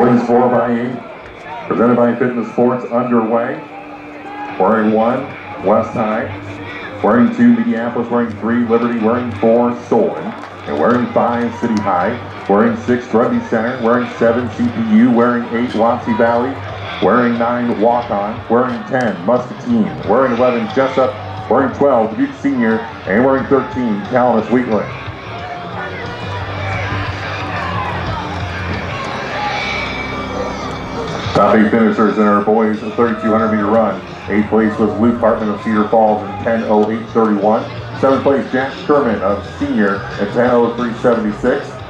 Boys 4x8, presented by Fitness Sports, underway. Wearing one, West High. Wearing two, Mediapolis. Wearing three, Liberty. Wearing four, Solon. And wearing five, City High. Wearing six, Grundy Center. Wearing seven, CPU. Wearing eight, Wapsie Valley. Wearing nine, Walk-On. Wearing 10, Muscatine. Wearing 11, Jesup. Wearing 12, Dubuque Senior. And wearing 13, Calamus Wheatland. Top eight finishers in our boys 3,200 meter run. Eighth place was Luke Hartman of Cedar Falls in 10.08.31. Seventh place, Jack Sherman of Senior in 10.03.76.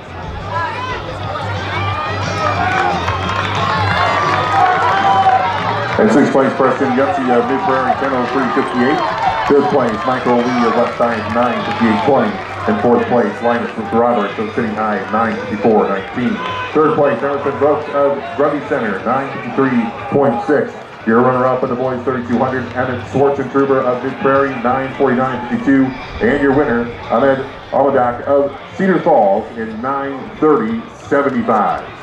And sixth place, Preston Yutzi of Mid Prairie, 10.03.58. Fifth place, Michael Lee of West Side, 9.58.20. And fourth place, Linus Roberts of City High, 9.54.19. Third place, Emerson Brooks of Grundy Center, 9.53.6. Your runner-up in the boys 3200, Emmett Schwartzentruber of Mid Prairie, 9.49.52. And your winner, Ahmed Almadak of Cedar Falls in 9.30.75.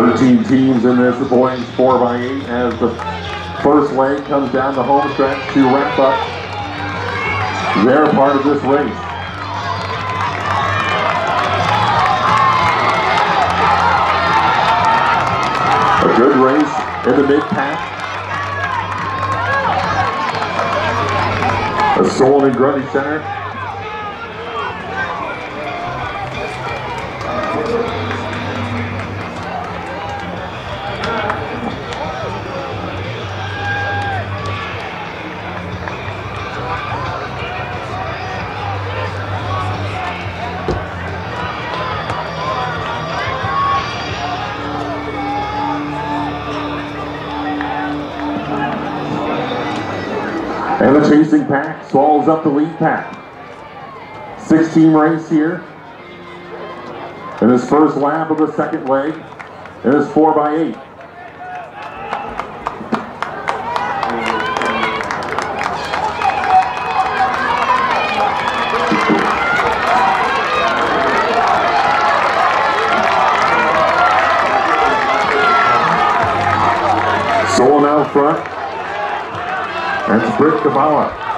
Thirteen teams in this, the boys four by eight as the first leg comes down the home stretch to wrap up their part of this race. A good race in the mid-pack. A Solon and Grundy Center. And the chasing pack swallows up the lead pack. Six team race here. In this first lap of the second leg. it is four by eight. Solon out front. That's Britt Kabbalah.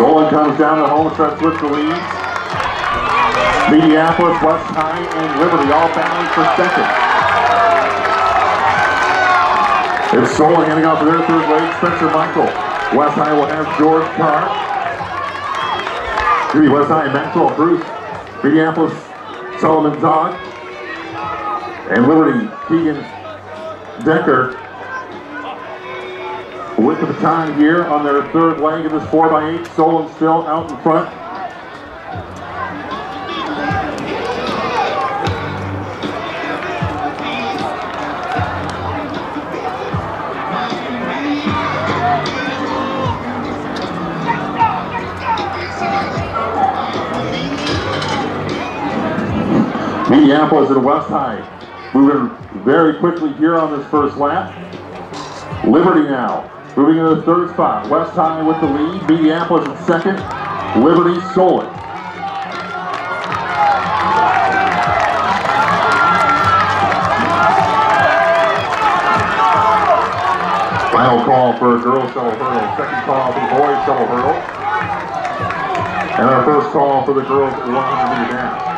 Solon comes down home stretch with the lead. Mediapolis, West High, and Liberty all battling for second. It's Solon handing off to their third leg, Spencer Michael. West High will have George Carr. Me, West High, Maxwell Bruss. Mediapolis, Solomon Zog. And Liberty, Keegan Decker with the baton here on their third leg of this 4x8. Solon still out in front. Mediapolis and West High moving very quickly here on this first lap. Liberty now moving into the third spot. West High with the lead. Mediapolis in second. Liberty Solon. Final call for a girls shuttle hurdle. Second call for the boys shuttle hurdle. And our first call for the girls 100 meter dash.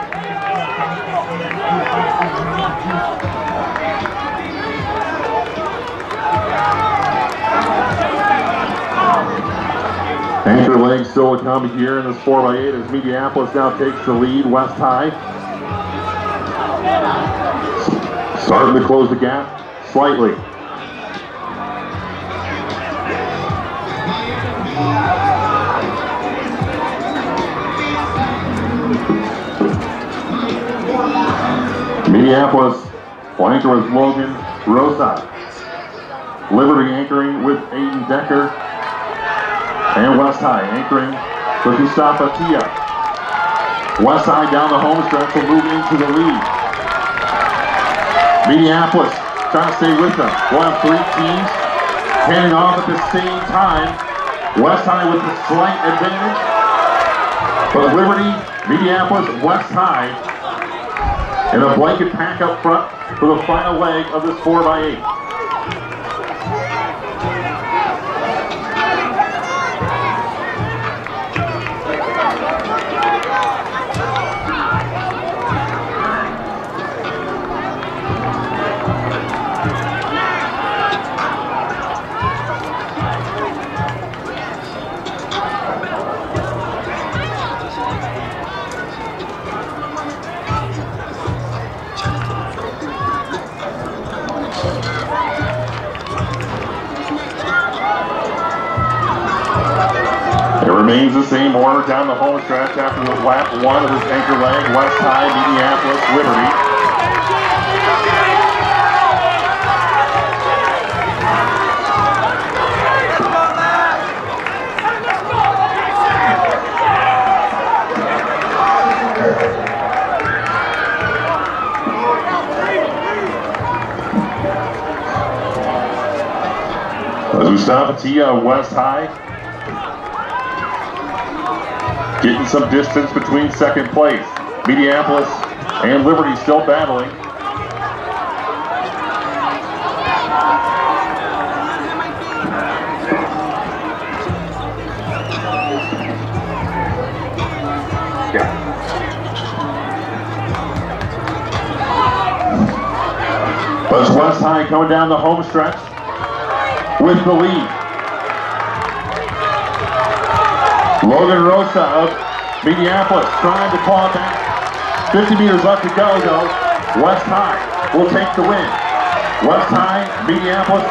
Anchor leg still to come here in this 4x8 as Mediapolis now takes the lead. West High starting to close the gap slightly. Mediapolis will anchor with Logan Rosa. Liberty anchoring with Aiden Decker. And West High anchoring with Moustafa Tiea. West High down the home stretch will move into the lead. Mediapolis trying to stay with them. We'll have three teams handing off at the same time. West High with a slight advantage. But Liberty, Mediapolis, West High in a blanket pack up front for the final leg of this 4x8. Remains the same order down the home stretch after the lap one of this anchor leg, West High, Mediapolis, Liberty. As Moustafa Tiea, uh, West High, getting some distance between second place. Mediapolis and Liberty still battling. But West High coming down the home stretch with the lead. Logan Rosa of Mediapolis trying to claw back. 50 meters left to go though. West High will take the win. West High, Mediapolis,